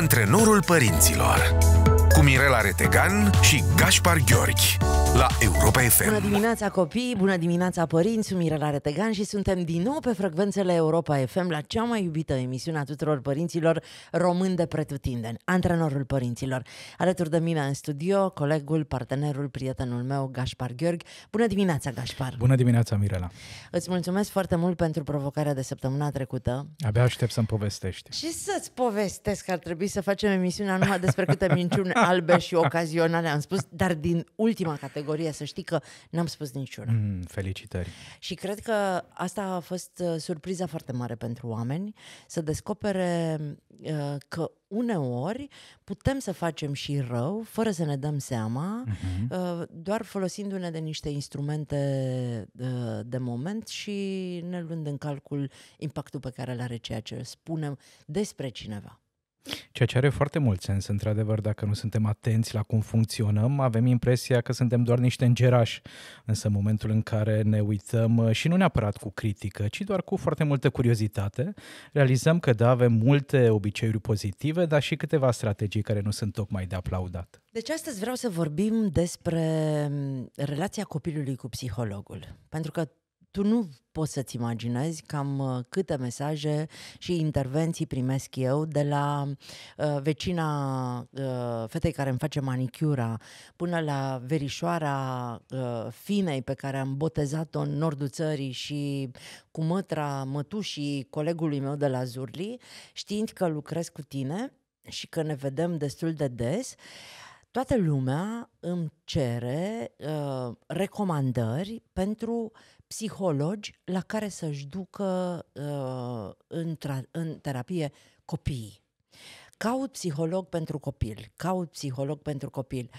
Antrenorul părinților cu Mirela Retegan și Gaspar Gheorghi la Europa FM. Bună dimineața copii, bună dimineața părinți, sunt Mirela Retegan și suntem din nou pe frecvențele Europa FM la cea mai iubită emisiune a tuturor părinților români de pretutindeni, antrenorul părinților. Alături de mine în studio, colegul, partenerul, prietenul meu, Gaspar Gheorghi. Bună dimineața, Gaspar! Bună dimineața, Mirela! Îți mulțumesc foarte mult pentru provocarea de săptămâna trecută. Abia aștept să-mi povestești. Și să-ți povestesc că ar trebui să facem emisiunea numai despre câte minciuni albe și ocazionale am spus, dar din ultima categorie, să știi că n-am spus niciuna. Mm, felicitări! Și cred că asta a fost uh, surpriza foarte mare pentru oameni, să descopere uh, că uneori putem să facem și rău, fără să ne dăm seama, uh-huh. uh, doar folosindu-ne de niște instrumente uh, de moment și ne luând în calcul impactul pe care îl are ceea ce spunem despre cineva. Ceea ce are foarte mult sens, într-adevăr, dacă nu suntem atenți la cum funcționăm, avem impresia că suntem doar niște îngerași. Însă în momentul în care ne uităm, uh, și nu neapărat cu critică, ci doar cu foarte multă curiozitate, realizăm că da, avem multe obiceiuri pozitive, dar și câteva strategii care nu sunt tocmai de aplaudat. Deci astăzi vreau să vorbim despre mm, relația copilului cu psihologul. Pentru că tu nu poți să-ți imaginezi cam uh, câte mesaje și intervenții primesc eu de la uh, vecina uh, fetei care îmi face manicura până la verișoara uh, finei pe care am botezat-o în nordul țării și cu mătra mătușii colegului meu de la Zurli, știind că lucrez cu tine și că ne vedem destul de des, toată lumea îmi cere uh, recomandări pentru psihologi la care să-și ducă uh, în, tra- în terapie copiii. Caut psiholog pentru copil, caut psiholog pentru copil.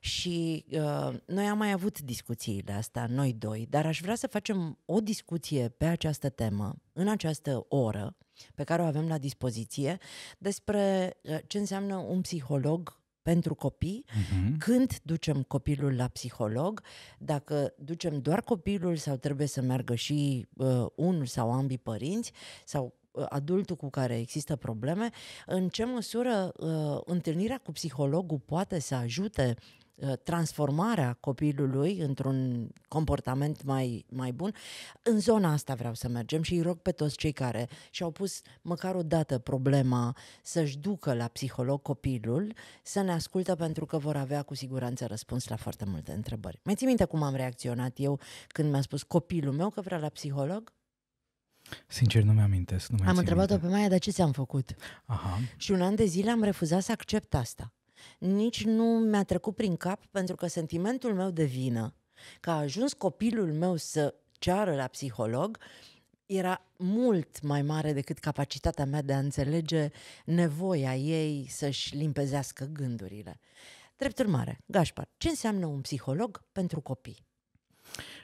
Și uh, noi am mai avut discuțiile astea, noi doi, dar aș vrea să facem o discuție pe această temă, în această oră pe care o avem la dispoziție, despre uh, ce înseamnă un psiholog pentru copii, uh-huh. când ducem copilul la psiholog, dacă ducem doar copilul sau trebuie să meargă și uh, unul sau ambii părinți sau uh, adultul cu care există probleme, în ce măsură uh, întâlnirea cu psihologul poate să ajute Uh, transformarea copilului într-un comportament mai, mai bun. În zona asta vreau să mergem și îi rog pe toți cei care și-au pus măcar o dată problema să-și ducă la psiholog copilul, să ne ascultă pentru că vor avea cu siguranță răspuns la foarte multe întrebări. Mai ții minte cum am reacționat eu când mi-a spus copilul meu că vrea la psiholog? Sincer, nu mi-amintesc. Nu am întrebat-o pe Maia, de ce ți-am făcut? Aha. Și un an de zile am refuzat să accept asta nici nu mi-a trecut prin cap pentru că sentimentul meu de vină că a ajuns copilul meu să ceară la psiholog era mult mai mare decât capacitatea mea de a înțelege nevoia ei să-și limpezească gândurile. Drept urmare, Gașpar, ce înseamnă un psiholog pentru copii?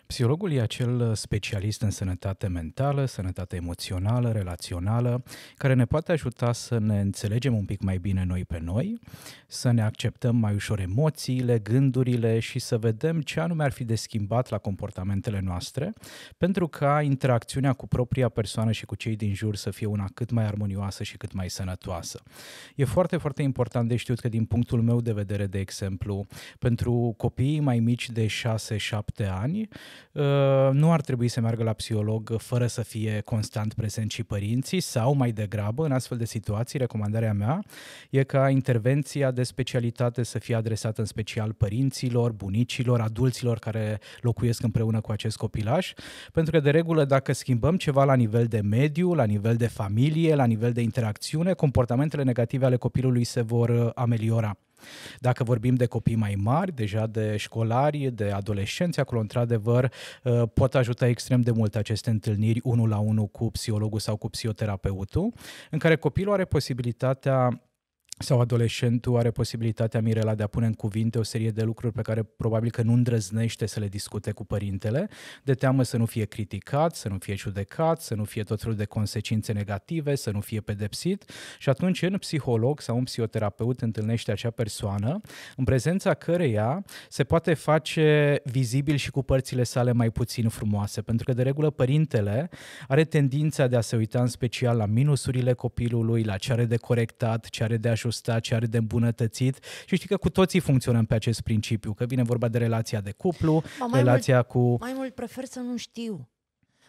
Psihologul e acel uh, specialist în sănătate mentală, sănătate emoțională, relațională, care ne poate ajuta să ne înțelegem un pic mai bine noi pe noi, să ne acceptăm mai ușor emoțiile, gândurile și să vedem ce anume ar fi de schimbat la comportamentele noastre, pentru ca interacțiunea cu propria persoană și cu cei din jur să fie una cât mai armonioasă și cât mai sănătoasă. E foarte, foarte important de știut că din punctul meu de vedere, de exemplu, pentru copiii mai mici de 6-7 ani, Uh, nu ar trebui să meargă la psiholog fără să fie constant prezent și părinții sau mai degrabă, în astfel de situații, recomandarea mea e ca intervenția de specialitate să fie adresată în special părinților, bunicilor, adulților care locuiesc împreună cu acest copilaj, pentru că de regulă dacă schimbăm ceva la nivel de mediu, la nivel de familie, la nivel de interacțiune, comportamentele negative ale copilului se vor uh, ameliora. Dacă vorbim de copii mai mari, deja de școlari, de adolescenți, acolo într-adevăr uh, pot ajuta extrem de mult aceste întâlniri unul la unul cu psihologul sau cu psihoterapeutul, în care copilul are posibilitatea sau adolescentul are posibilitatea, Mirela, de a pune în cuvinte o serie de lucruri pe care probabil că nu îndrăznește să le discute cu părintele, de teamă să nu fie criticat, să nu fie judecat, să nu fie tot felul de consecințe negative, să nu fie pedepsit. Și atunci un psiholog sau un psihoterapeut întâlnește acea persoană în prezența căreia se poate face vizibil și cu părțile sale mai puțin frumoase, pentru că de regulă părintele are tendința de a se uita în special la minusurile copilului, la ce are de corectat, ce are de ajutat ajustat, ce are de îmbunătățit și știi că cu toții funcționăm pe acest principiu, că vine vorba de relația de cuplu, Ba, mai relația mult, cu... Mai mult prefer să nu știu.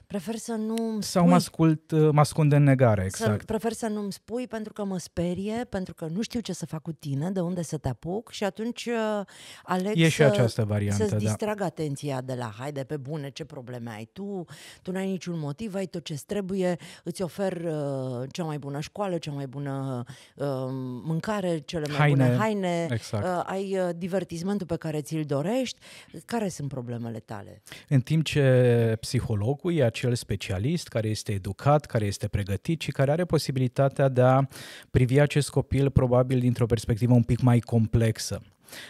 Prefer să nu Sau mă ascult, mă ascund în negare, exact. Să, prefer să nu-mi spui pentru că mă sperie, pentru că nu știu ce să fac cu tine, de unde să te apuc și atunci uh, aleg e să, și această variantă, să-ți da. distrag atenția de la haide pe bune, ce probleme ai tu, tu n-ai niciun motiv, ai tot ce trebuie, îți ofer uh, cea mai bună școală, cea mai bună uh, mâncare, cele mai haine, bune haine, exact. uh, ai uh, divertismentul pe care ți-l dorești, care sunt problemele tale? În timp ce psihologul e acel specialist care este educat, care este pregătit și care are posibilitatea de a privi acest copil probabil dintr-o perspectivă un pic mai complexă.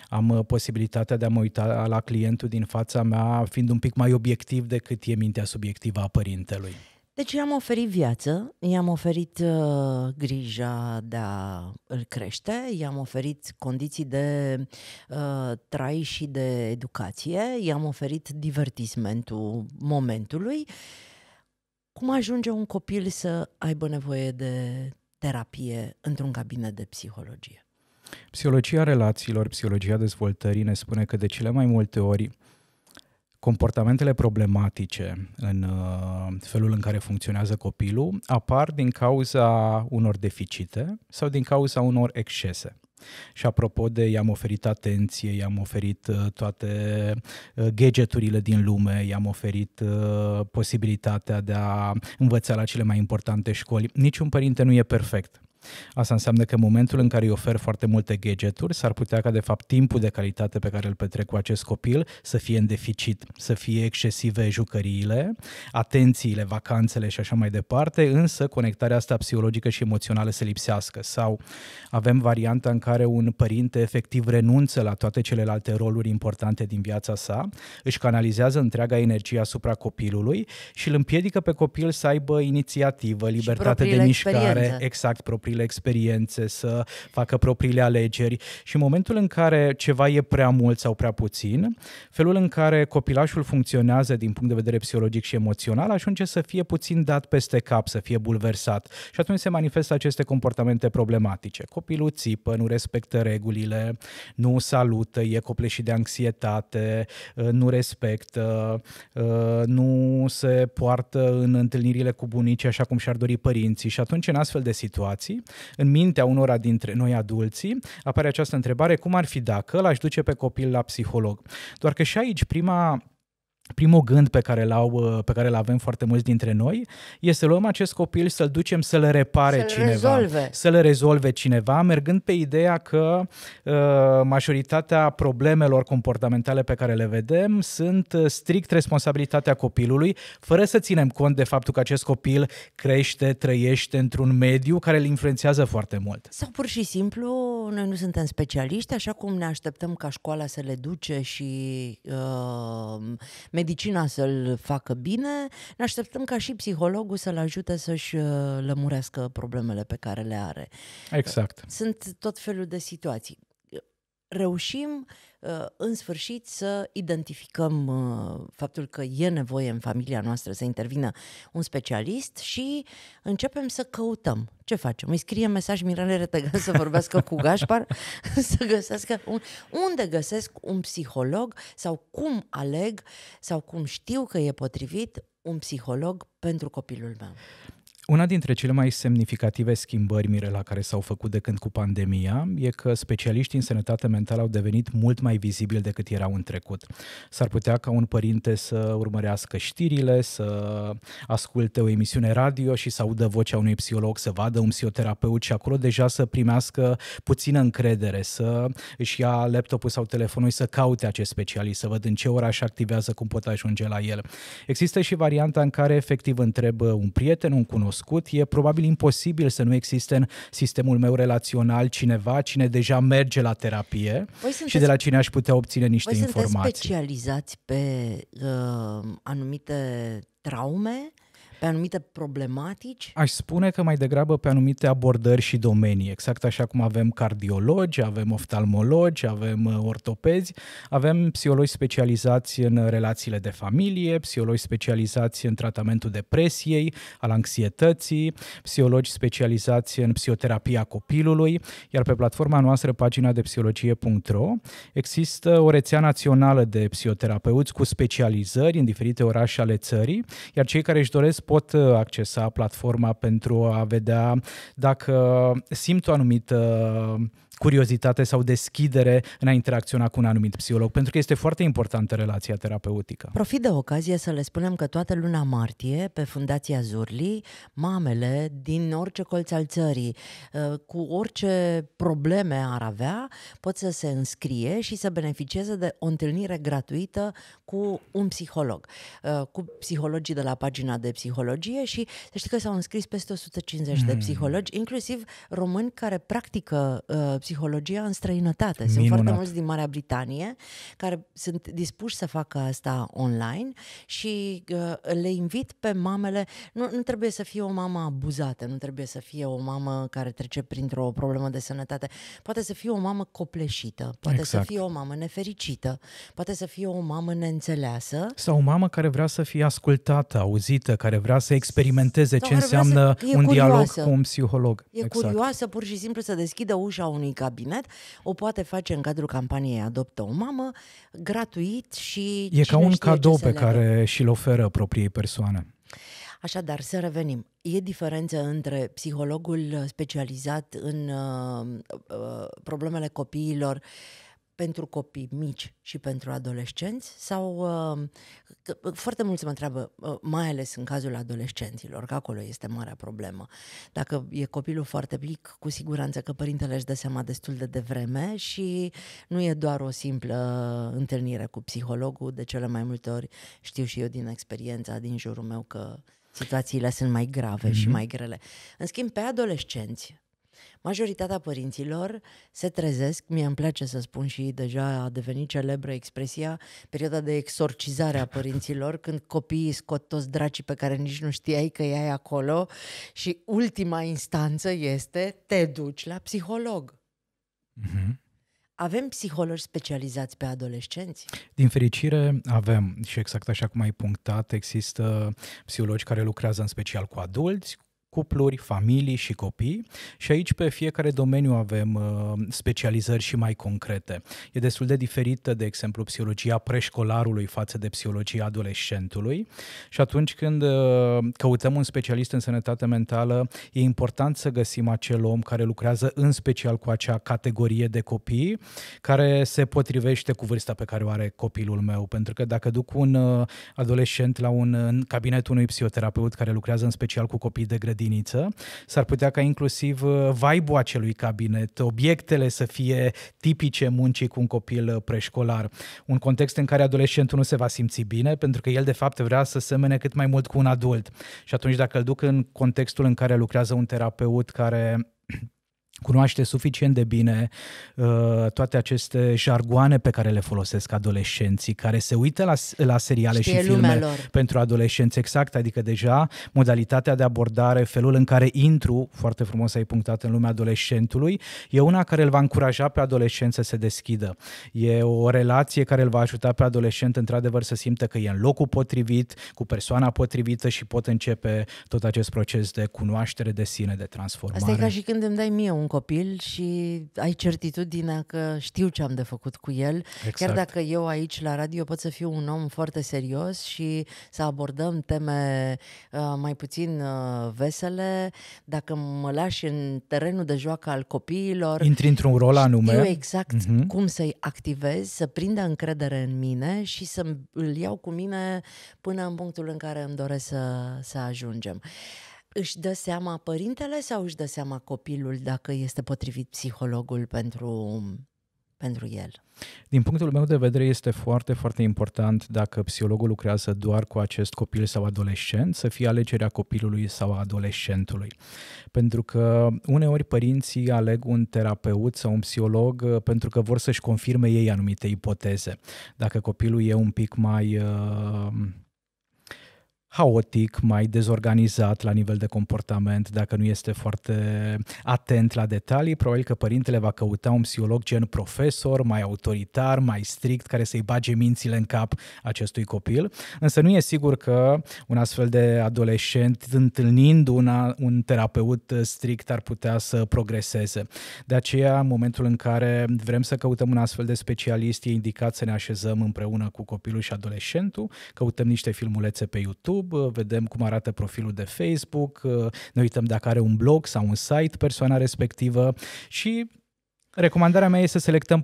Am uh, posibilitatea de a mă uita la clientul din fața mea fiind un pic mai obiectiv decât e mintea subiectivă a părintelui. Deci i-am oferit viață, i-am oferit uh, grija de a îl crește, i-am oferit condiții de uh, trai și de educație, i-am oferit divertismentul momentului. Cum ajunge un copil să aibă nevoie de terapie într-un cabinet de psihologie? Psihologia relațiilor, psihologia dezvoltării ne spune că de cele mai multe ori comportamentele problematice în uh, felul în care funcționează copilul apar din cauza unor deficite sau din cauza unor excese. Și apropo de i-am oferit atenție, i-am oferit uh, toate uh, gadgeturile din lume, i-am oferit posibilitatea de a învăța la cele mai importante școli, niciun părinte nu e perfect. Asta înseamnă că în momentul în care îi ofer foarte multe gadgeturi, s-ar putea ca de fapt timpul de calitate pe care îl petrec cu acest copil să fie în deficit, să fie excesive jucăriile, atențiile, vacanțele și așa mai departe, însă conectarea asta psihologică și emoțională să lipsească. Sau avem varianta în care un părinte efectiv renunță la toate celelalte roluri importante din viața sa, își canalizează întreaga energie asupra copilului și îl împiedică pe copil să aibă inițiativă, libertate de mișcare, experiențe. exact, proprii propriile experiențe, să facă propriile alegeri. Și în momentul în care ceva e prea mult sau prea puțin, felul în care copilașul funcționează din punct de vedere psihologic și emoțional ajunge să fie puțin dat peste cap, să fie bulversat. Și atunci se manifestă aceste comportamente problematice. Copilul țipă, nu respectă regulile, nu salută, e copleșit de anxietate, nu respectă, nu se poartă în întâlnirile cu bunicii așa cum și-ar dori părinții. Și atunci în astfel de situații în mintea unora dintre noi adulții apare această întrebare, cum ar fi dacă l-aș duce pe copil la psiholog? Doar că și aici prima primul gând pe care, l-au, pe care îl avem foarte mulți dintre noi este să luăm acest copil, să-l ducem să-l repare să-l cineva, rezolve. să-l rezolve cineva, mergând pe ideea că uh, majoritatea problemelor comportamentale pe care le vedem sunt uh, strict responsabilitatea copilului, fără să ținem cont de faptul că acest copil crește, trăiește într-un mediu care îl influențează foarte mult. Sau pur și simplu, noi nu suntem specialiști, așa cum ne așteptăm ca școala să le duce și uh, medicina să-l facă bine, ne așteptăm ca și psihologul să-l ajute să-și uh, lămurească problemele pe care le are. Exact. Sunt tot felul de situații. Reușim uh, în sfârșit să identificăm uh, faptul că e nevoie în familia noastră să intervină un specialist și începem să căutăm. Ce facem? Îi scriem mesaj Mirele Retegan să vorbească cu Gașpar, să găsească un, unde găsesc un psiholog sau cum aleg sau cum știu că e potrivit un psiholog pentru copilul meu. Una dintre cele mai semnificative schimbări, Mirela, care s-au făcut de când cu pandemia, e că specialiștii în sănătate mentală au devenit mult mai vizibili decât erau în trecut. S-ar putea ca un părinte să urmărească știrile, să asculte o emisiune radio și să audă vocea unui psiholog, să vadă un psihoterapeut și acolo deja să primească puțină încredere, să își ia laptopul sau telefonul și să caute acest specialist, să văd în ce oraș activează, cum pot ajunge la el. Există și varianta în care efectiv întreb un prieten, un cunoscut, cunoscut, e probabil imposibil să nu existe în sistemul meu relațional cineva cine deja merge la terapie sunteți, și de la cine aș putea obține niște voi informații. Voi specializați pe uh, anumite traume, pe pe anumite problematici? Aș spune că mai degrabă pe anumite abordări și domenii, exact așa cum avem cardiologi, avem oftalmologi, avem uh, ortopezi, avem psihologi specializați în relațiile de familie, psihologi specializați în tratamentul depresiei, al anxietății, psihologi specializați în psihoterapia copilului, iar pe platforma noastră, pagina de psihologie.ro, există o rețea națională de psihoterapeuți cu specializări în diferite orașe ale țării, iar cei care își doresc pot uh, accesa platforma pentru a vedea dacă simt o anumită curiozitate sau deschidere în a interacționa cu un anumit psiholog, pentru că este foarte importantă relația terapeutică. Profit de ocazie să le spunem că toată luna martie, pe Fundația Zurli, mamele din orice colț al țării, uh, cu orice probleme ar avea, pot să se înscrie și să beneficieze de o întâlnire gratuită cu un psiholog, uh, cu psihologii de la pagina de psihologie și să știi că s-au înscris peste 150 mm. de psihologi, inclusiv români care practică uh, psihologia în străinătate. Minunat. Sunt foarte mulți din Marea Britanie care sunt dispuși să facă asta online și uh, le invit pe mamele. Nu, nu trebuie să fie o mamă abuzată, nu trebuie să fie o mamă care trece printr-o problemă de sănătate. Poate să fie o mamă copleșită, poate exact. să fie o mamă nefericită, poate să fie o mamă neînțeleasă. Sau o mamă care vrea să fie ascultată, auzită, care vrea să experimenteze Sau ce înseamnă un curioasă. dialog cu un psiholog. E exact. curioasă pur și simplu să deschidă ușa unui cabinet, o poate face în cadrul campaniei Adoptă o mamă, gratuit și... E ca un cadou pe care și-l oferă propriei persoane. Așadar, să revenim. E diferență între psihologul specializat în uh, uh, problemele copiilor pentru copii mici și pentru adolescenți sau uh, foarte mulți mă întreabă, uh, mai ales în cazul adolescenților, că acolo este marea problemă. Dacă e copilul foarte mic, cu siguranță că părintele își dă seama destul de devreme și nu e doar o simplă întâlnire cu psihologul, de cele mai multe ori știu și eu din experiența din jurul meu că situațiile sunt mai grave mm-hmm. și mhm. mai grele. În schimb, pe adolescenți, Majoritatea părinților se trezesc, mie îmi place să spun și deja a devenit celebră expresia, perioada de exorcizare a părinților, când copiii scot toți dracii pe care nici nu știai că ai acolo și ultima instanță este te duci la psiholog. Mm-hmm. Avem psihologi specializați pe adolescenți? Din fericire avem și exact așa cum ai punctat, există psihologi care lucrează în special cu adulți, cupluri, familii și copii. Și aici pe fiecare domeniu avem uh, specializări și mai concrete. E destul de diferită, de exemplu, psihologia preșcolarului față de psihologia adolescentului. Și atunci când uh, căutăm un specialist în sănătate mentală, e important să găsim acel om care lucrează în special cu acea categorie de copii care se potrivește cu vârsta pe care o are copilul meu, pentru că dacă duc un uh, adolescent la un în cabinetul unui psihoterapeut care lucrează în special cu copii de grădină, grădiniță, s-ar putea ca inclusiv uh, vibe-ul acelui cabinet, obiectele să fie tipice muncii cu un copil uh, preșcolar. Un context în care adolescentul nu se va simți bine, pentru că el de fapt vrea să semene cât mai mult cu un adult. Și atunci dacă îl duc în contextul în care lucrează un terapeut care cunoaște suficient de bine uh, toate aceste jargoane pe care le folosesc adolescenții, care se uită la, la seriale Știe și filme lor. pentru adolescenți, exact, adică deja modalitatea de abordare, felul în care intru, foarte frumos ai punctat în lumea adolescentului, e una care îl va încuraja pe adolescent să se deschidă. E o relație care îl va ajuta pe adolescent într-adevăr să simtă că e în locul potrivit, cu persoana potrivită și pot începe tot acest proces de cunoaștere de sine, de transformare. Asta e ca și când îmi dai mie un un copil și ai certitudinea că știu ce am de făcut cu el. Exact. Chiar dacă eu aici la radio pot să fiu un om foarte serios și să abordăm teme uh, mai puțin uh, vesele, dacă mă lași în terenul de joacă al copiilor... Intri într-un rol anume. Știu exact uh-huh. cum să-i activez, să prindă încredere în mine și să îl iau cu mine până în punctul în care îmi doresc să, să ajungem își dă seama părintele sau își dă seama copilul dacă este potrivit psihologul pentru, pentru el? Din punctul meu de vedere este foarte, foarte important dacă psihologul lucrează doar cu acest copil sau adolescent, să fie alegerea copilului sau adolescentului. Pentru că uneori părinții aleg un terapeut sau un psiholog uh, pentru că vor să-și confirme ei anumite ipoteze. Dacă copilul e un pic mai... Uh, haotic, mai dezorganizat la nivel de comportament, dacă nu este foarte atent la detalii, probabil că părintele va căuta un psiholog gen profesor, mai autoritar, mai strict, care să-i bage mințile în cap acestui copil. Însă nu e sigur că un astfel de adolescent, întâlnind una, un terapeut strict, ar putea să progreseze. De aceea, în momentul în care vrem să căutăm un astfel de specialist, e indicat să ne așezăm împreună cu copilul și adolescentul, căutăm niște filmulețe pe YouTube, vedem cum arată profilul de Facebook, ne uităm dacă are un blog sau un site persoana respectivă și Recomandarea mea este să selectăm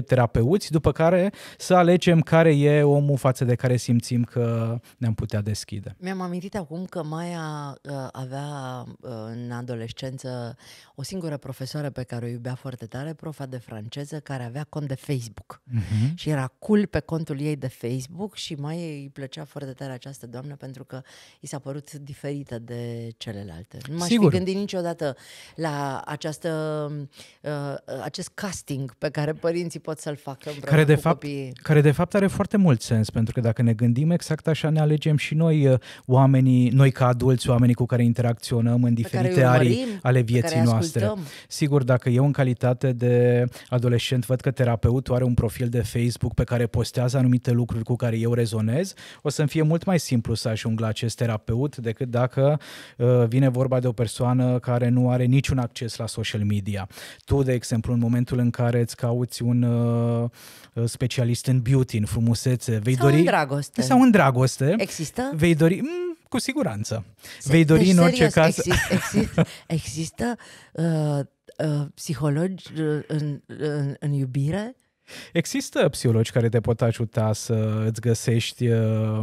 4-5 terapeuți, după care să alegem care e omul față de care simțim că ne-am putea deschide. Mi-am amintit acum că Maia uh, avea uh, în adolescență o singură profesoară pe care o iubea foarte tare, profa de franceză, care avea cont de Facebook. Uh-huh. Și era cool pe contul ei de Facebook și mai îi plăcea foarte tare această doamnă pentru că i s-a părut diferită de celelalte. Nu m-aș Sigur. fi gândit niciodată la această uh, Uh, acest casting pe care părinții pot să-l facă care de cu fapt, copiii. Care de fapt are foarte mult sens, pentru că dacă ne gândim exact așa ne alegem și noi uh, oamenii, noi ca adulți, oamenii cu care interacționăm în diferite arii ale vieții noastre. Sigur, dacă eu în calitate de adolescent văd că terapeutul are un profil de Facebook pe care postează anumite lucruri cu care eu rezonez, o să-mi fie mult mai simplu să ajung la acest terapeut decât dacă uh, vine vorba de o persoană care nu are niciun acces la social media. Tu, de exemplu, exemplu, în momentul în care îți cauți un uh, specialist în beauty, în frumusețe, vei sau dori... în dragoste. Sau în dragoste. Există? Vei dori... Mm, cu siguranță. Se, vei dori deci, în orice serios, caz... Exist, exist, există uh, uh, psihologi uh, în, în, în iubire? Există psihologi care te pot ajuta să îți găsești uh,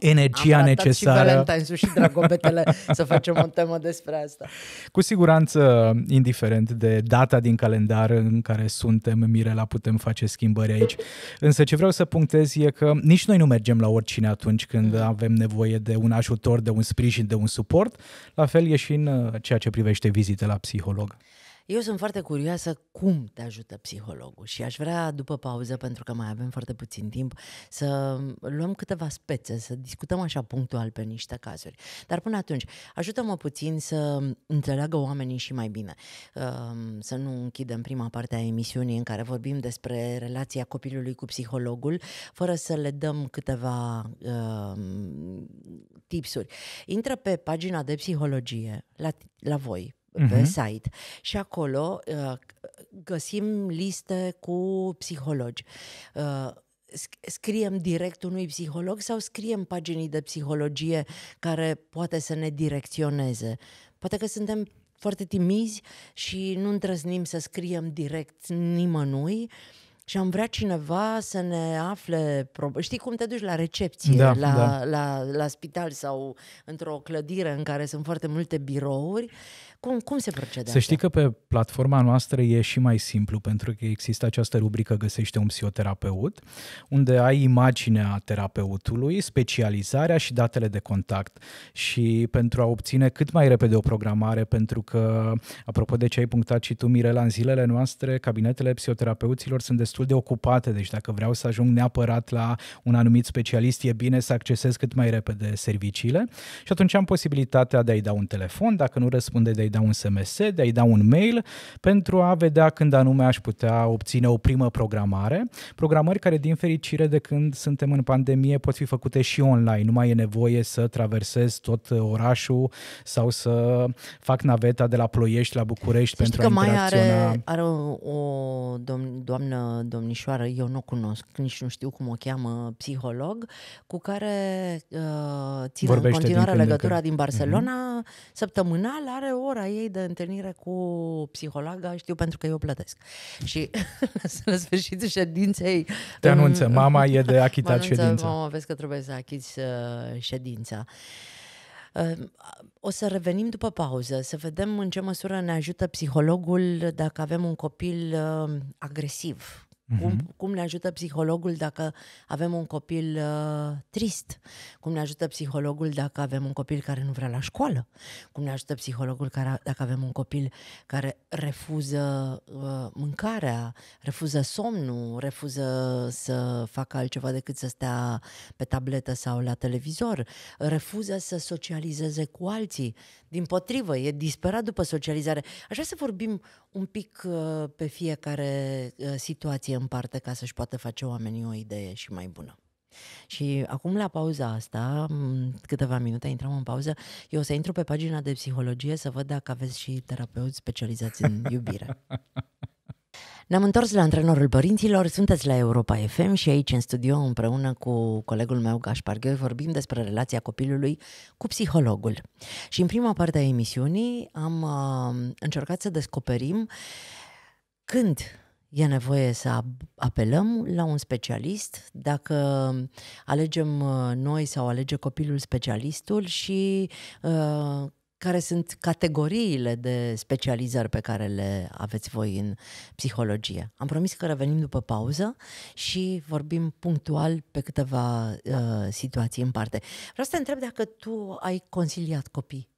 energia Am necesară. și valentine și dragobetele să facem o temă despre asta. Cu siguranță, indiferent de data din calendar în care suntem, Mirela, putem face schimbări aici. Însă ce vreau să punctez e că nici noi nu mergem la oricine atunci când mm. avem nevoie de un ajutor, de un sprijin, de un suport. La fel e și în uh, ceea ce privește vizite la psiholog. Eu sunt foarte curioasă cum te ajută psihologul și aș vrea după pauză, pentru că mai avem foarte puțin timp, să luăm câteva spețe, să discutăm așa punctual pe niște cazuri. Dar până atunci, ajută-mă puțin să înțeleagă oamenii și mai bine. Um, să nu închidem prima parte a emisiunii în care vorbim despre relația copilului cu psihologul, fără să le dăm câteva um, tipsuri. Intră pe pagina de psihologie la, la voi, uh-huh. pe mhm. site și acolo uh, găsim liste cu psihologi. Uh, scriem direct unui psiholog sau scriem paginii de psihologie care poate să ne direcționeze? Poate că suntem foarte timizi și nu îndrăznim să scriem direct nimănui și am vrea cineva să ne afle, știi cum te duci la recepție, da, la, da. La, la spital sau într-o clădire în care sunt foarte multe birouri cum, cum se procedează? Să știi că pe platforma noastră e și mai simplu, pentru că există această rubrică Găsește un psihoterapeut, unde ai imaginea terapeutului, specializarea și datele de contact. Și pentru a obține cât mai repede o programare, pentru că, apropo de ce ai punctat și tu, Mirela, în zilele noastre, cabinetele psihoterapeuților sunt destul de ocupate, deci dacă vreau să ajung neapărat la un anumit specialist, e bine să accesez cât mai repede serviciile și atunci am posibilitatea de a-i da un telefon, dacă nu răspunde de a-i da un SMS, de a-i da un mail, pentru a vedea când anume aș putea obține o primă programare. Programări care, din fericire, de când suntem în pandemie, pot fi făcute și online. Nu mai e nevoie să traversez tot orașul sau să fac naveta de la Ploiești la București să pentru a interacționa. Are, are o, o dom- doamnă, domnișoară, eu nu o cunosc, nici nu știu cum o cheamă, psiholog, cu care uh, ține Vorbește în continuare din legătura din Barcelona. Uh-huh. Săptămânal are o ora ei de întâlnire cu psihologa, știu pentru că eu plătesc. Și la sfârșitul ședinței... Te anunță, mama e de achitat anunță, ședința. Mama, vezi că trebuie să achiți uh, ședința. Uh, o să revenim după pauză, să vedem în ce măsură ne ajută psihologul dacă avem un copil uh, agresiv, Uh-huh. Cum, cum ne ajută psihologul dacă avem un copil uh, trist? Cum ne ajută psihologul dacă avem un copil care nu vrea la școală? Cum ne ajută psihologul care, dacă avem un copil care refuză uh, mâncarea, refuză somnul, refuză să facă altceva decât să stea pe tabletă sau la televizor, refuză să socializeze cu alții? Din potrivă, e disperat după socializare. Aș vrea să vorbim un pic uh, pe fiecare uh, situație în parte ca să-și poată face oamenii o idee și mai bună. Și acum la pauza asta, câteva minute intrăm în pauză, eu o să intru pe pagina de psihologie să văd dacă aveți și terapeuți specializați în iubire. Ne-am întors la antrenorul părinților, sunteți la Europa FM și aici în studio împreună cu colegul meu Gaspar Gheu vorbim despre relația copilului cu psihologul. Și în prima parte a emisiunii am uh, încercat să descoperim când e nevoie să apelăm la un specialist, dacă alegem uh, noi sau alege copilul specialistul și uh, care sunt categoriile de specializări pe care le aveți voi în psihologie. Am promis că revenim după pauză și vorbim punctual pe câteva uh, situații în parte. Vreau să te întreb dacă tu ai consiliat copii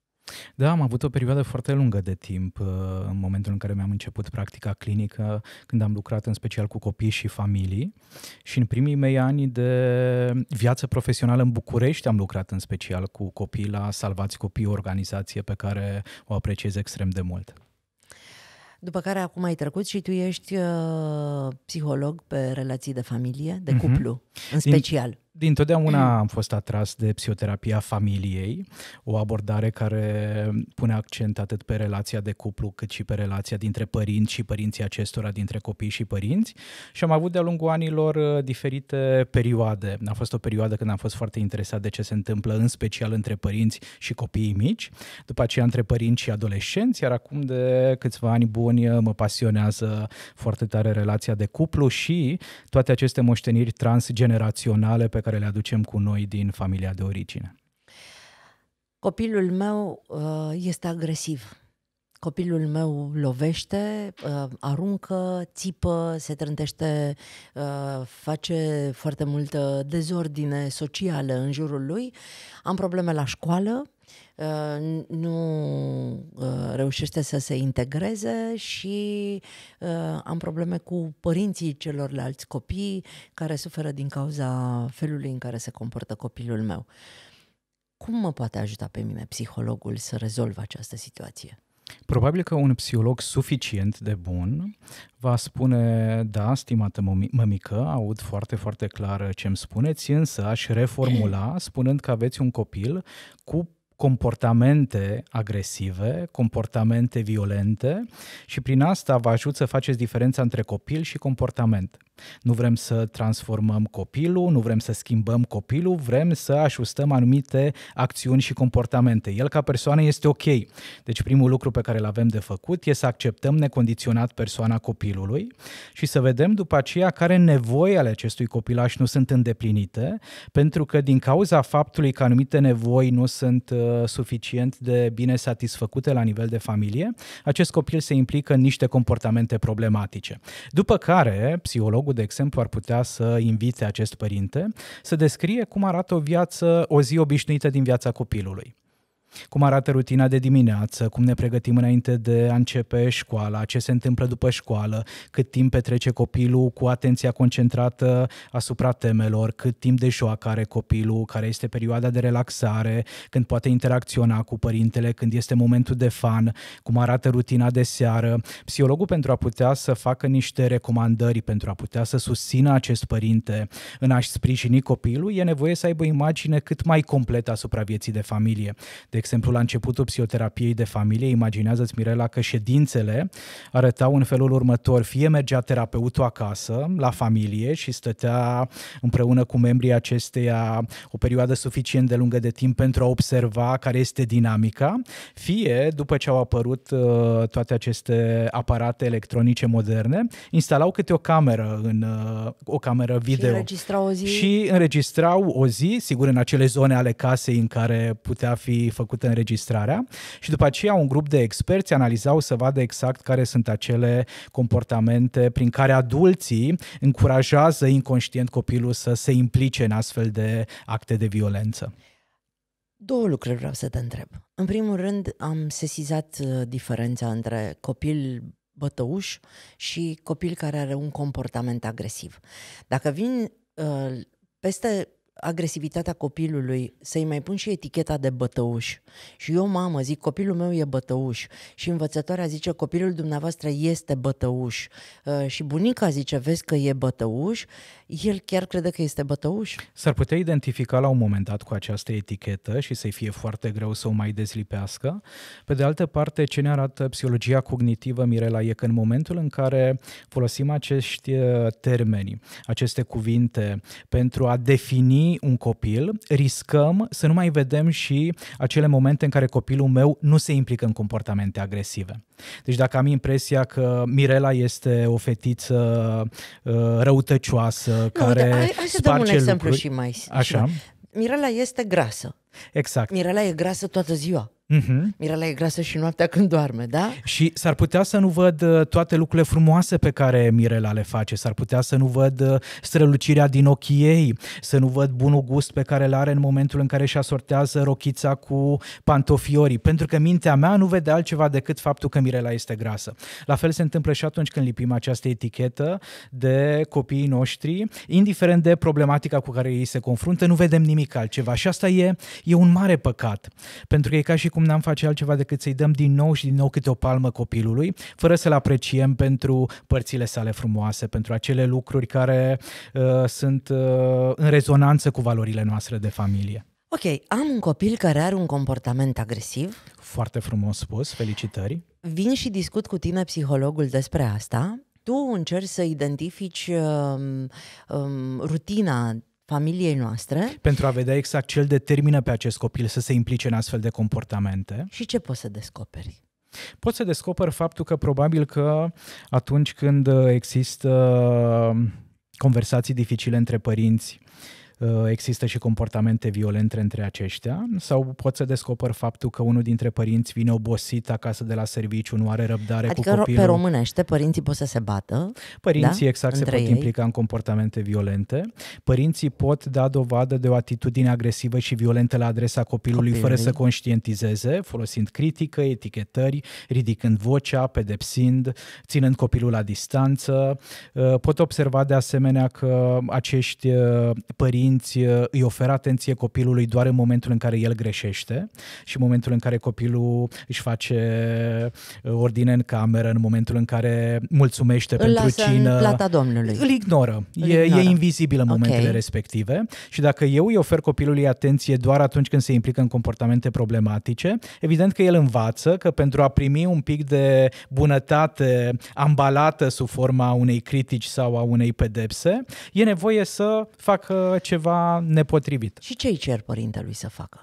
da, am avut o perioadă foarte lungă de timp uh, în momentul în care mi-am început practica clinică, când am lucrat în special cu copii și familii și în primii mei ani de viață profesională în București am lucrat în special cu copii la Salvați Copii, o organizație pe care o apreciez extrem de mult. După care acum ai trecut și tu ești uh, psiholog pe relații de familie, de mhm. cuplu, mm-hmm. în special. Din, din totdeauna am fost atras de psihoterapia familiei, o abordare care pune accent atât pe relația de cuplu, cât și pe relația dintre părinți și părinții acestora, dintre copii și părinți. Și am avut de-a lungul anilor uh, diferite perioade. A fost o perioadă când am fost foarte interesat de ce se întâmplă, în special între părinți și copiii mici, după aceea între părinți și adolescenți, iar acum de câțiva ani buni uh, mă pasionează foarte tare relația de cuplu și toate aceste moșteniri transgeneraționale pe care le aducem cu noi din familia de origine? Copilul meu uh, este agresiv. Copilul meu lovește, uh, aruncă, țipă, se trântește, uh, face foarte multă dezordine socială în jurul lui. Am probleme la școală, Uh, nu uh, reușește să se integreze și uh, am probleme cu părinții celorlalți copii care suferă din cauza felului în care se comportă copilul meu. Cum mă poate ajuta pe mine psihologul să rezolv această situație? Probabil că un psiholog suficient de bun va spune, da, stimată mămică, aud foarte, foarte clar ce îmi spuneți, însă aș reformula spunând că aveți un copil cu comportamente agresive, comportamente violente și prin asta vă ajut să faceți diferența între copil și comportament. Nu vrem să transformăm copilul, nu vrem să schimbăm copilul, vrem să ajustăm anumite acțiuni și comportamente. El ca persoană este ok. Deci primul lucru pe care îl avem de făcut este să acceptăm necondiționat persoana copilului și să vedem după aceea care nevoi ale acestui copilaș nu sunt îndeplinite, pentru că din cauza faptului că anumite nevoi nu sunt uh, suficient de bine satisfăcute la nivel de familie, acest copil se implică în niște comportamente problematice. După care, psihologul, de exemplu, ar putea să invite acest părinte să descrie cum arată o viață, o zi obișnuită din viața copilului cum arată rutina de dimineață, cum ne pregătim înainte de a începe școala, ce se întâmplă după școală, cât timp petrece copilul cu atenția concentrată asupra temelor, cât timp de joacă are copilul, care este perioada de relaxare, când poate interacționa cu părintele, când este momentul de fan, cum arată rutina de seară. Psihologul pentru a putea să facă niște recomandări, pentru a putea să susțină acest părinte în a-și sprijini copilul, e nevoie să aibă o imagine cât mai completă asupra vieții de familie. De exemplu, la începutul psihoterapiei de familie, imaginează-ți, Mirela, că ședințele arătau în felul următor. Fie mergea terapeutul acasă, la familie, și stătea împreună cu membrii acesteia o perioadă suficient de lungă de timp pentru a observa care este dinamica, fie, după ce au apărut uh, toate aceste aparate electronice moderne, instalau câte o cameră în uh, o cameră video. Și înregistrau o zi. Și înregistrau o zi, sigur, în acele zone ale casei în care putea fi făcut făcută înregistrarea și după aceea un grup de experți analizau să vadă exact care sunt acele comportamente prin care adulții încurajează inconștient copilul să se implice în astfel de acte de violență. Două lucruri vreau să te întreb. În primul rând, am sesizat uh, diferența între copil bătăuș și copil care are un comportament agresiv. Dacă vin uh, peste agresivitatea copilului, să-i mai pun și eticheta de bătăuș. Și eu, mamă, zic, copilul meu e bătăuș. Și învățătoarea zice, copilul dumneavoastră este bătăuș. Uh, și bunica zice, vezi că e bătăuș. El chiar crede că este bătăuș. S-ar putea identifica la un moment dat cu această etichetă și să-i fie foarte greu să o mai dezlipească. Pe de altă parte, ce ne arată psihologia cognitivă, Mirela, e că în momentul în care folosim acești uh, termeni, aceste cuvinte pentru a defini un copil, riscăm să nu mai vedem și acele momente în care copilul meu nu se implică în comportamente agresive. Deci dacă am impresia că Mirela este o fetiță uh, răutăcioasă, nu, care hai, hai să dăm un exemplu lucruri, și mai... Așa. Și, Mirela este grasă. Exact. Mirela e grasă toată ziua. Uh-huh. Mirela e grasă și noaptea când doarme, da? Și s-ar putea să nu văd uh, toate lucrurile frumoase pe care Mirela le face, s-ar putea să nu văd uh, strălucirea din ochii ei, să nu văd bunul gust pe care îl are în momentul în care își asortează rochița cu pantofiorii, pentru că mintea mea nu vede altceva decât faptul că Mirela este grasă. La fel se întâmplă și atunci când lipim această etichetă de copiii noștri, indiferent de problematica cu care ei se confruntă, nu vedem nimic altceva și asta e, e un mare păcat, pentru că e ca și cum cum n-am face altceva decât să-i dăm din nou și din nou câte o palmă copilului, fără să-l apreciem pentru părțile sale frumoase, pentru acele lucruri care uh, sunt uh, în rezonanță cu valorile noastre de familie. Ok, am un copil care are un comportament agresiv. Foarte frumos spus, felicitări. Vin și discut cu tine, psihologul, despre asta. Tu încerci să identifici um, um, rutina familiei noastre. Pentru a vedea exact ce îl determină pe acest copil să se implice în astfel de comportamente. Și ce poți să descoperi? Poți să descoperi faptul că probabil că atunci când există conversații dificile între părinți, Uh, există și comportamente violente între aceștia sau pot să descoper faptul că unul dintre părinți vine obosit acasă de la serviciu, nu are răbdare adică cu copilul. pe românește părinții pot să se bată? Părinții da? exact între se pot ei. implica în comportamente violente. Părinții pot da dovadă de o atitudine agresivă și violentă la adresa copilului, copilului. fără să conștientizeze, folosind critică, etichetări, ridicând vocea, pedepsind, ținând copilul la distanță. Uh, pot observa de asemenea că acești uh, părinți părinți uh, îi oferă atenție copilului doar în momentul în care el greșește și în momentul în care copilul își face uh, ordine în cameră, în momentul în care mulțumește îl pentru lasă cină. În plata Domnului. Îl ignoră. Îl e, ignoră. e invizibil în momentele okay. respective și dacă eu îi ofer copilului atenție doar atunci când se implică în comportamente problematice, evident că el învață că pentru a primi un pic de bunătate ambalată sub forma unei critici sau a unei pedepse, e nevoie să facă ceva ceva nepotrivit. Și ce îi cer părintelui să facă?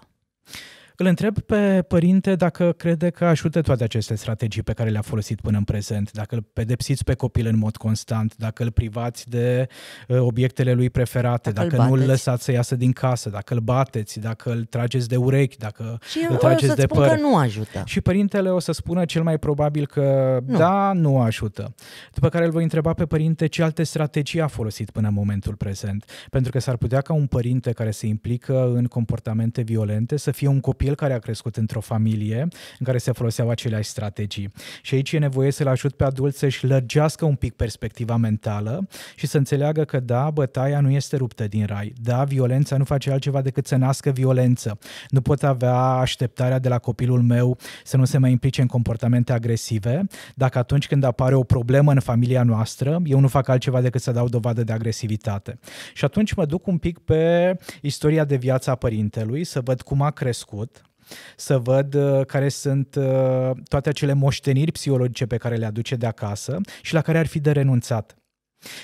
Îl întreb pe părinte dacă crede că ajută toate aceste strategii pe care le-a folosit până în prezent, dacă îl pedepsiți pe copil în mod constant, dacă îl privați de uh, obiectele lui preferate, dacă, dacă nu îl lăsați să iasă din casă, dacă îl bateți, dacă îl trageți de urechi, dacă și îl trageți de păr. că nu ajută. Și părintele o să spună cel mai probabil că nu. da, nu ajută. După care îl voi întreba pe părinte ce alte strategii a folosit până în momentul prezent. Pentru că s-ar putea ca un părinte care se implică în comportamente violente să fie un copil copil care a crescut într-o familie în care se foloseau aceleași strategii. Și aici e nevoie să-l ajut pe adult să-și lărgească un pic perspectiva mentală și să înțeleagă că da, bătaia nu este ruptă din rai. Da, violența nu face altceva decât să nască violență. Nu pot avea așteptarea de la copilul meu să nu se mai implice în comportamente agresive, dacă atunci când apare o problemă în familia noastră, eu nu fac altceva decât să dau dovadă de agresivitate. Și atunci mă duc un pic pe istoria de viață a părintelui, să văd cum a crescut, să văd uh, care sunt uh, toate acele moșteniri psihologice pe care le aduce de acasă și la care ar fi de renunțat.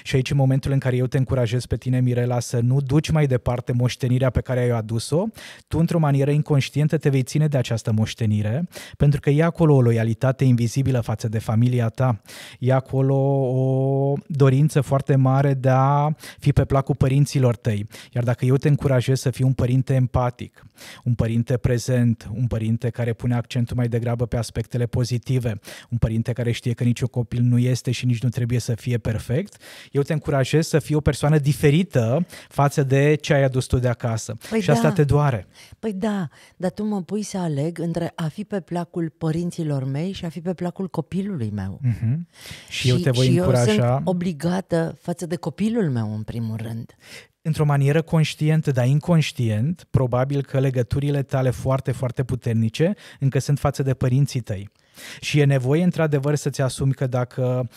Și aici, în momentul în care eu te încurajez pe tine, Mirela, să nu duci mai departe moștenirea pe care ai adus-o, tu, într-o manieră inconștientă, te vei ține de această moștenire, pentru că e acolo o loialitate invizibilă față de familia ta, e acolo o dorință foarte mare de a fi pe placul părinților tăi. Iar dacă eu te încurajez să fii un părinte empatic, un părinte prezent, un părinte care pune accentul mai degrabă pe aspectele pozitive, un părinte care știe că niciun copil nu este și nici nu trebuie să fie perfect, eu te încurajez să fii o persoană diferită față de ce ai adus tu de acasă. Păi și da. asta te doare. Păi da, dar tu mă pui să aleg între a fi pe placul părinților mei și a fi pe placul copilului meu. Uh-huh. Și, și eu te voi și încuraja... eu sunt obligată față de copilul meu, în primul rând într-o manieră conștientă, dar inconștient, probabil că legăturile tale foarte, foarte puternice încă sunt față de părinții tăi. Și e nevoie, într-adevăr, să-ți asumi că dacă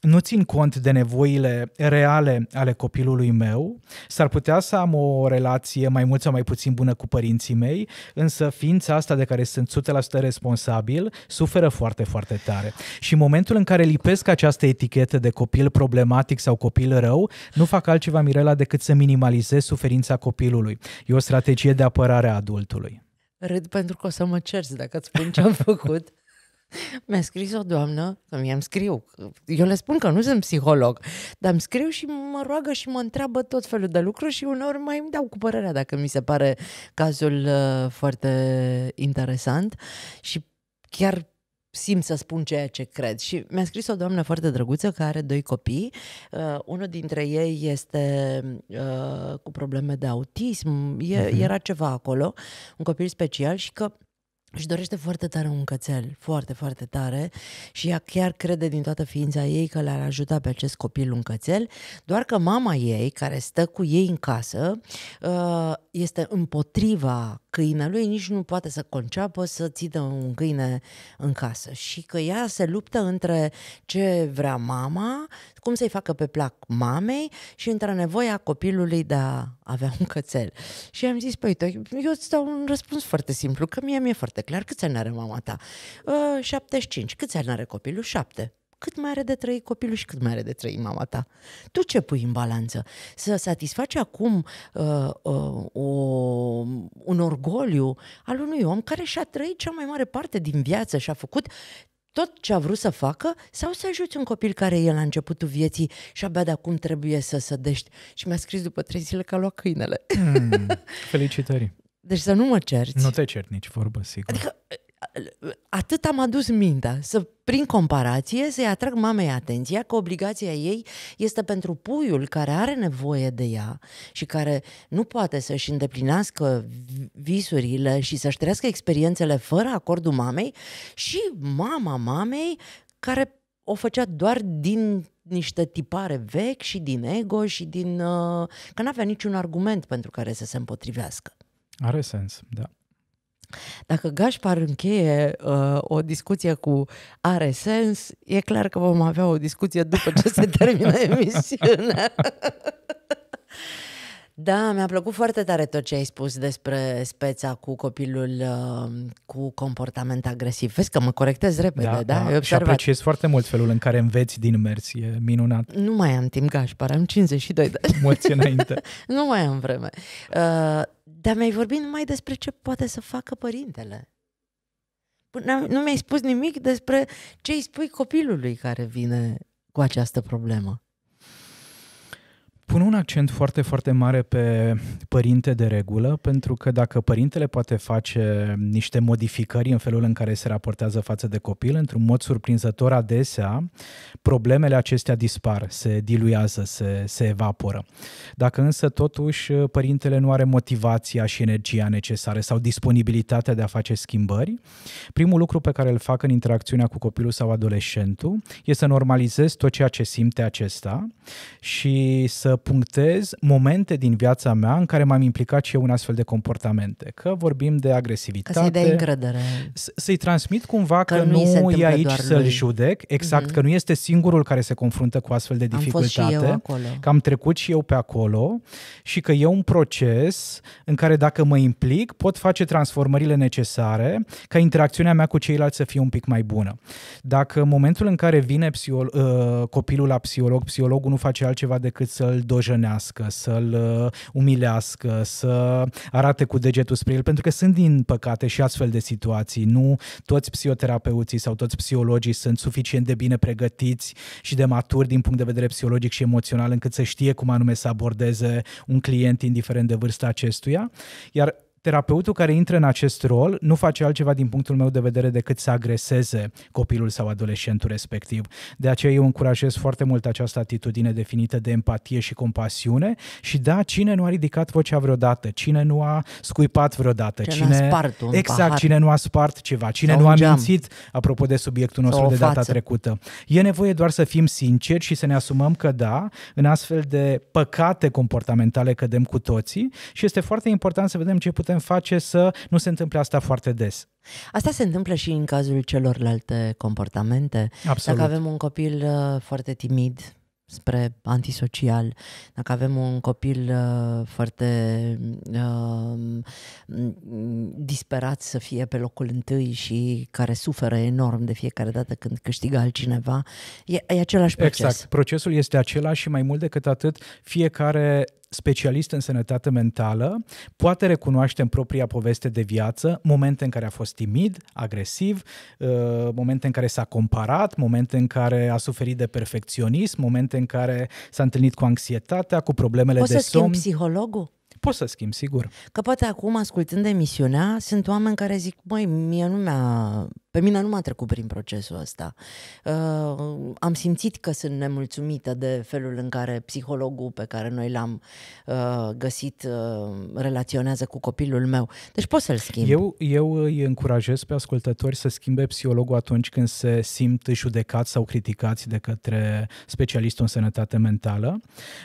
nu țin cont de nevoile reale ale copilului meu, s-ar putea să am o relație mai mult sau mai puțin bună cu părinții mei, însă ființa asta de care sunt 100% responsabil suferă foarte, foarte tare. Și în momentul în care lipesc această etichetă de copil problematic sau copil rău, nu fac altceva, Mirela, decât să minimalizez suferința copilului. E o strategie de apărare a adultului. Râd pentru că o să mă cerți dacă îți spun ce am făcut. Mi-a scris o doamnă, că mi-am scriu, eu le spun că nu sunt psiholog, dar îmi scriu și mă roagă și mă întreabă tot felul de lucruri și uneori mai îmi dau cu părerea dacă mi se pare cazul uh, foarte interesant și chiar simt să spun ceea ce cred. Și mi-a scris o doamnă foarte drăguță care are doi copii. Uh, unul dintre ei este uh, cu probleme de autism. E, uh-huh. Era ceva acolo, un copil special și că își dorește foarte tare un cățel, foarte, foarte tare și ea chiar crede din toată ființa ei că le-ar ajuta pe acest copil un cățel, doar că mama ei, care stă cu ei în casă, uh, este împotriva câinelui, nici nu poate să conceapă să țină un câine în casă și că ea se luptă între ce vrea mama, cum să-i facă pe plac mamei și între nevoia copilului de a avea un cățel. Și am zis, păi, uite, eu îți dau un răspuns foarte simplu, că mie mi-e foarte clar, câți ani are mama ta? Uh, 75. Câți ani are copilul? 7 cât mai are de trăi copilul și cât mai are de trăi mama ta. Tu ce pui în balanță? Să satisfaci acum uh, uh, o, un orgoliu al unui om care și-a trăit cea mai mare parte din viață și a făcut tot ce a vrut să facă sau să ajuți un copil care e la începutul vieții și abia de acum trebuie să sădești. Și mi-a scris după trei zile că a luat câinele. Mm, felicitări! Deci să nu mă cerți. Nu te cerți nici vorbă, sigur. Adică atât am adus mintea, să prin comparație să-i atrag mamei atenția că obligația ei este pentru puiul care are nevoie de ea și care nu poate să-și îndeplinească visurile și să-și trăiască experiențele fără acordul mamei și mama mamei care o făcea doar din niște tipare vechi și din ego și din... Uh, că n-avea niciun argument pentru care să se împotrivească. Are sens, da. Dacă Gașpar încheie uh, o discuție cu are sens, e clar că vom avea o discuție după ce se termină emisiunea. Da, mi-a plăcut foarte tare tot ce ai spus despre speța cu copilul uh, cu comportament agresiv. Vezi că mă corectez repede, da? da? da. Și apreciez foarte mult felul în care înveți din mers, e minunat. Nu mai am timp, Gașpar, am 52 de ani. Mulți înainte. nu mai am vreme. Uh, dar mi-ai vorbit numai despre ce poate să facă părintele. Nu mi-ai spus nimic despre ce îi spui copilului care vine cu această problemă. Pun un accent foarte, foarte mare pe părinte de regulă, pentru că dacă părintele poate face niște modificări în felul în care se raportează față de copil, într-un mod surprinzător adesea, problemele acestea dispar, se diluează, se, se evaporă. Dacă însă totuși părintele nu are motivația și energia necesară sau disponibilitatea de a face schimbări, primul lucru pe care îl fac în interacțiunea cu copilul sau adolescentul este să normalizez tot ceea ce simte acesta și să punctez momente din viața mea în care m-am implicat și eu în astfel de comportamente. Că vorbim de agresivitate. Ca să-i dai încredere. Să-i transmit cumva că, Că că nu-i se nu e întâmplă aici doar să-l lui. judec, exact, Mhm. că nu este singurul care se confruntă cu astfel de Am fost și dificultate. eu acolo. că am trecut și eu pe acolo și că e un proces în care dacă mă implic pot face transformările necesare ca interacțiunea mea cu ceilalți să fie un pic mai bună. Dacă în momentul în care vine psihol- uh, copilul la psiholog, psihologul nu face altceva decât să-l dojănească, să-l uh, umilească, să arate cu degetul spre el, pentru că sunt din păcate și astfel de situații. Nu toți psihoterapeuții sau toți psihologii sunt suficient de bine pregătiți și de maturi din punct de vedere psihologic și emoțional încât să știe cum anume să abordeze un client indiferent de vârsta acestuia. Iar terapeutul care intră în acest rol nu face altceva din punctul meu de vedere decât să agreseze copilul sau adolescentul respectiv. De aceea eu încurajez foarte mult această atitudine definită de empatie și compasiune și da, cine nu a ridicat vocea vreodată, cine nu a scuipat vreodată, Ce cine... n-a spart un exact, pahar. cine nu a spart ceva, cine Sau nu un a geam. mințit, apropo de subiectul nostru Sau o de data față. trecută. E nevoie doar să fim sinceri și să ne asumăm că da, în astfel de păcate comportamentale cădem cu toții și este foarte important să vedem ce putem face să nu se întâmple asta foarte des. Asta se întâmplă și în cazul celorlalte comportamente. Absolut. Dacă avem un copil uh, foarte timid spre antisocial, dacă avem un copil uh, foarte uh, m- disperat să fie pe locul întâi și care suferă enorm de fiecare dată când câștigă altcineva, e, e același proces. Exact. Procesul este același și mai mult decât atât, fiecare specialist în sănătate mentală poate recunoaște în propria poveste de viață momente în care a fost timid, agresiv, uh, momente în care s-a comparat, momente în care a suferit de perfecționism, momente în care s-a întâlnit cu anxietatea, cu problemele Poți de să schimbi somn. psihologul? Poți să schimbi, sigur. Că poate acum, ascultând emisiunea, sunt oameni care zic, măi, mie nu mi-a... Pe mine nu m-a trecut prin procesul ăsta. Uh, am simțit că sunt nemulțumită de felul în care psihologul pe care noi l-am uh, găsit uh, relaționează cu copilul meu. Deci pot să-l schimb. Eu, eu îi încurajez pe ascultători să schimbe psihologul atunci când se simt judecați sau criticați de către specialistul în sănătate mentală,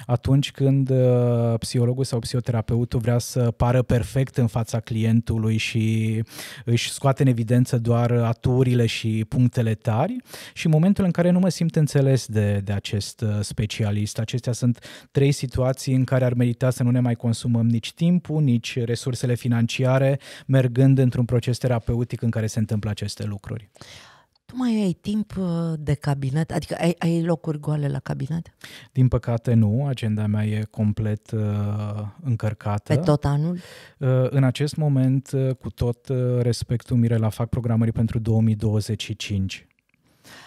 atunci când uh, psihologul sau psihoterapeutul vrea să pară perfect în fața clientului și își scoate în evidență doar aturile și punctele tari și în momentul în care nu mă simt înțeles de, de acest uh, specialist. Acestea sunt trei situații în care ar merita să nu ne mai consumăm nici timpul, nici resursele financiare, mergând într-un proces terapeutic în care se întâmplă aceste lucruri. Tu mai ai timp uh, de cabinet? Adică ai, ai locuri goale la cabinet? Din păcate nu, agenda mea e complet uh, încărcată. Pe tot anul? Uh, în acest moment, uh, cu tot uh, respectul, Mirela, fac programări pentru 2025.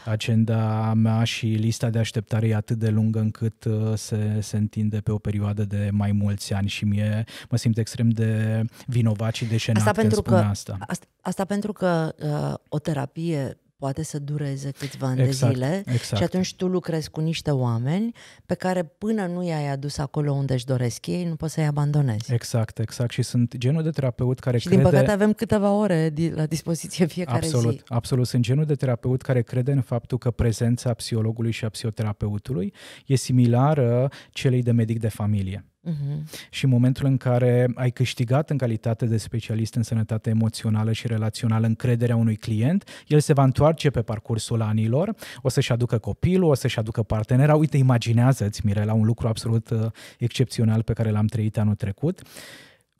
Agenda mea și lista de așteptare e atât de lungă încât uh, se, se întinde pe o perioadă de mai mulți ani și mie mă simt extrem de vinovat și deșenat Asta când pentru spun că- asta. Asta, asta pentru că uh, o terapie poate să dureze câțiva ani Exact, de zile exact. și atunci tu lucrezi cu niște oameni pe care până nu i-ai adus acolo unde își doresc ei, nu poți să-i abandonezi. Exact, exact. Și sunt genul de terapeut care Și crede... din păcate avem câteva ore di- la dispoziție fiecare Absolut, zi. absolut. Sunt genul de terapeut care crede în faptul că prezența psihologului și a psihoterapeutului e similară celei de medic de familie. Mhm. Și în momentul în care ai câștigat în calitate de specialist în sănătate emoțională și relațională încrederea unui client, el se va întoarce pe parcursul anilor, o să-și aducă copilul, o să-și aducă partenera. Uite, imaginează-ți, Mirela, un lucru absolut uh, excepțional pe care l-am trăit anul trecut.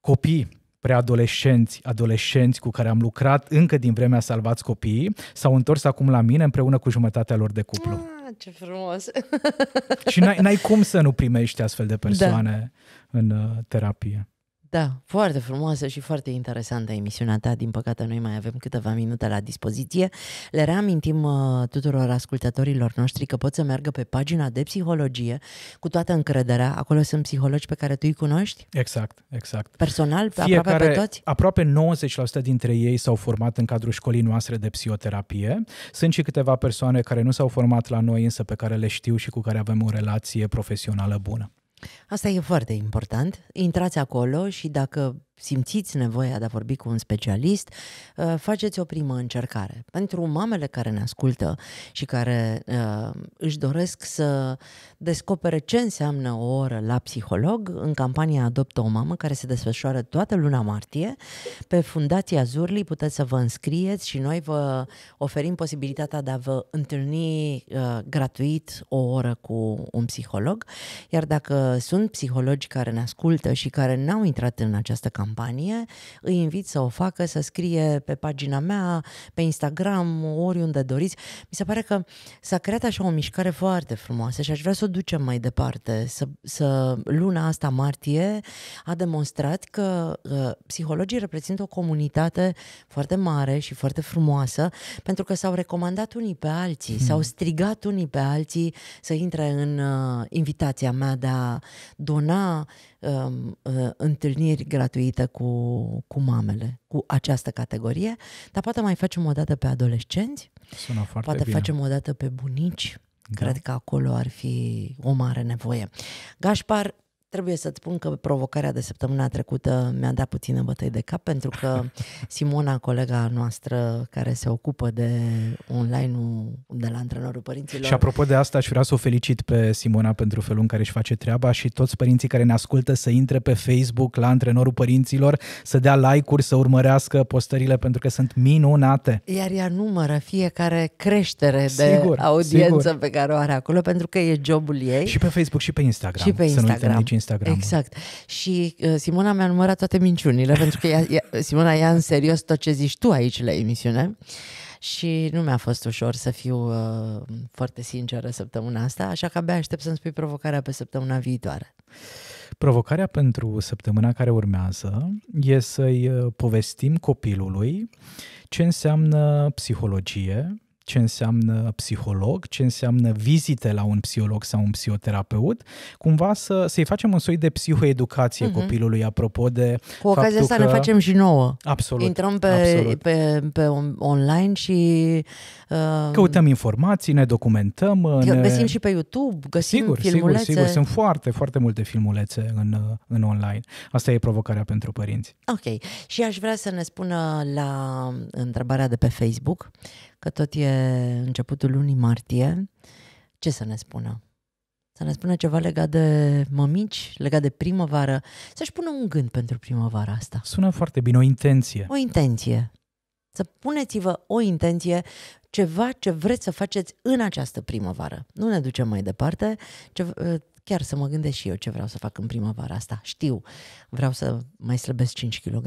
Copii preadolescenți, adolescenți cu care am lucrat încă din vremea Salvați Copiii, s-au întors acum la mine împreună cu jumătatea lor de cuplu. Ah, ce frumos! Și n-ai, n-ai cum să nu primești astfel de persoane în uh, terapie. Da, foarte frumoasă și foarte interesantă emisiunea ta. Din păcate, noi mai avem câteva minute la dispoziție. Le reamintim uh, tuturor ascultătorilor noștri că pot să meargă pe pagina de psihologie cu toată încrederea. Acolo sunt psihologi pe care tu îi cunoști Exact, exact. personal, pe aproape pe toți. aproape 90% dintre ei s-au format în cadrul școlii noastre de psihoterapie. Sunt și câteva persoane care nu s-au format la noi, însă pe care le știu și cu care avem o relație profesională bună. Asta e foarte important. Intrați acolo și dacă simțiți nevoia de a vorbi cu un specialist, uh, faceți o primă încercare. Pentru mamele care ne ascultă și care uh, își doresc să descopere ce înseamnă o oră la psiholog, în campania Adoptă o mamă, care se desfășoară toată luna martie, pe Fundația Zurli puteți să vă înscrieți și noi vă oferim posibilitatea de a vă întâlni uh, gratuit o oră cu un psiholog, iar dacă sunt psihologi care ne ascultă și care n-au intrat în această campanie, îi invit să o facă, să scrie pe pagina mea, pe Instagram, oriunde doriți. Mi se pare că s-a creat așa o mișcare foarte frumoasă și aș vrea să o ducem mai departe. Să, să luna asta martie a demonstrat că uh, psihologii reprezintă o comunitate foarte mare și foarte frumoasă pentru că s-au recomandat unii pe alții, hmm. s-au strigat unii pe alții să intre în uh, invitația mea de a dona um, uh, întâlniri gratuite cu, cu mamele, cu această categorie, dar poate mai facem o dată pe adolescenți, Sună foarte poate bine. facem o dată pe bunici, Da. Cred că acolo ar fi o mare nevoie. Gașpar, trebuie să-ți spun că provocarea de săptămâna trecută mi-a dat puțină bătăi de cap pentru că Simona, colega noastră care se ocupă de online-ul de la antrenorul părinților, Și apropo de asta, aș vrea să o felicit pe Simona pentru felul în care își face treaba și toți părinții care ne ascultă să intre pe Facebook la Antrenorul Părinților, să dea like-uri, să urmărească postările pentru că sunt minunate. iar ea numără fiecare creștere de Sigur, audiență sigur. pe care o are acolo pentru că e jobul ei. Și pe Facebook și pe Instagram. Și pe Să nu uităm Instagram. nici Instagram. Exact. Și uh, Simona mi-a numărat toate minciunile, pentru că ea, ea, Simona ia în serios tot ce zici tu aici la emisiune. Și nu mi-a fost ușor să fiu uh, foarte sinceră săptămâna asta, așa că abia aștept să-mi spui provocarea pe săptămâna viitoare. Provocarea pentru săptămâna care urmează e să-i uh, povestim copilului ce înseamnă psihologie, ce înseamnă psiholog, ce înseamnă vizite la un psiholog sau un psihoterapeut, cumva să, să-i facem un soi de psihoeducație Mhm. copilului apropo de Cu ocazia faptul asta că... ne facem și nouă. Absolut. Intrăm pe, absolut. pe, pe on- online și uh, Căutăm informații, ne documentăm. Ne... găsim și pe YouTube, găsim Sigur, sigur, filmulețe. sigur. Sunt foarte, foarte multe filmulețe în, uh, în online. Asta e provocarea pentru părinți. Ok. Și aș vrea să ne spună la întrebarea de pe Facebook, că tot e începutul lunii martie, ce să ne spună? Să ne spună ceva legat de mămici, legat de primăvară, să-și pună un gând pentru primăvara asta. Sună foarte bine, o intenție. O intenție. Să puneți-vă o intenție, ceva ce vreți să faceți în această primăvară. Nu ne ducem mai departe, ce, chiar să mă gândesc și eu ce vreau să fac în primăvara asta. Știu, vreau să mai slăbesc 5 kg.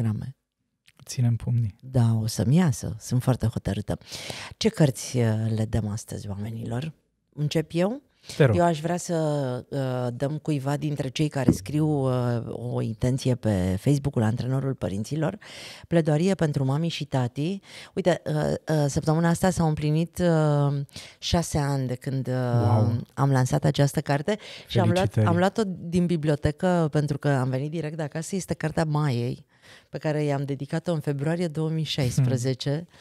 Ținem pumnii. Da, o să-mi iasă. Sunt foarte hotărâtă. Ce cărți uh, le dăm astăzi oamenilor? Încep eu? Te rog. Eu aș vrea să uh, dăm cuiva dintre cei care scriu uh, o intenție pe Facebook-ul Antrenorul Părinților, pledoarie pentru mami și tati. Uite, uh, uh, săptămâna asta s-au împlinit uh, șase ani de când uh, Wow. am lansat această carte și am luat, Felicitări. am luat-o din bibliotecă pentru că am venit direct de acasă. Este cartea Maiei pe care i-am dedicat-o în februarie 2016. Uh,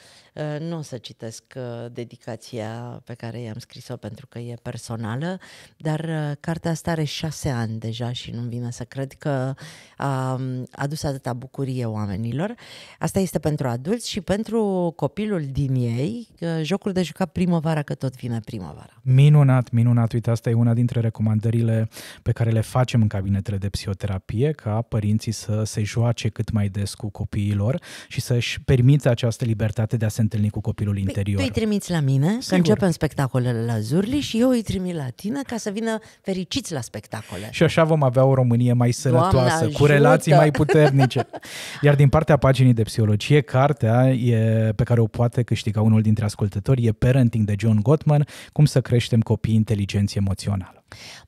Nu o să citesc uh, dedicația pe care i-am scris-o pentru că e personală, dar uh, cartea asta are șase ani deja și nu-mi vine să cred că a um, adus atâta bucurie oamenilor. Asta este pentru adulți și pentru copilul din ei, uh, jocul de jucat primăvara, că tot vine primăvara. Minunat, minunat. Uite, asta e una dintre recomandările pe care le facem în cabinetele de psihoterapie, ca părinții să se joace cât mai des cu copiilor și să-și permită această libertate de a se întâlni cu copilul interior. Tu îi trimiți la mine, că Sigur. începem spectacolele la Zurli și eu îi trimit la tine ca să vină fericiți la spectacole. Și așa vom avea o Românie mai sănătoasă, Doamne cu relații ajută! mai puternice. Iar din partea paginii de psihologie, cartea e, pe care o poate câștiga unul dintre ascultători e Parenting de John Gottman, cum să creștem copii inteligenți emoțional.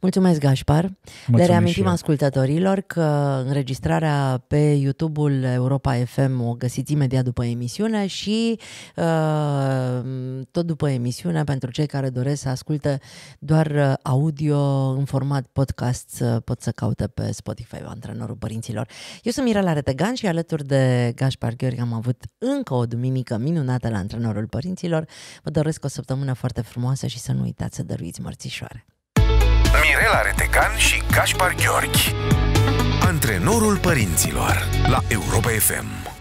Mulțumesc, Gașpar. Le Mulțumesc și reamintim eu. ascultătorilor că înregistrarea pe YouTube-ul Europa FM o găsiți imediat după emisiune și uh, tot după emisiune pentru cei care doresc să asculte doar uh, audio în format podcast uh, pot să caute pe Spotify Antrenorul Părinților. Eu sunt Mirela Retegan și alături de Gașpar Gheorghe am avut încă o duminică minunată la Antrenorul Părinților. Vă doresc o săptămână foarte frumoasă și să nu uitați să dăruiți mărțișoare. Mirela Retegan și Gaspar Gheorghi Antrenorul părinților la Europa FM.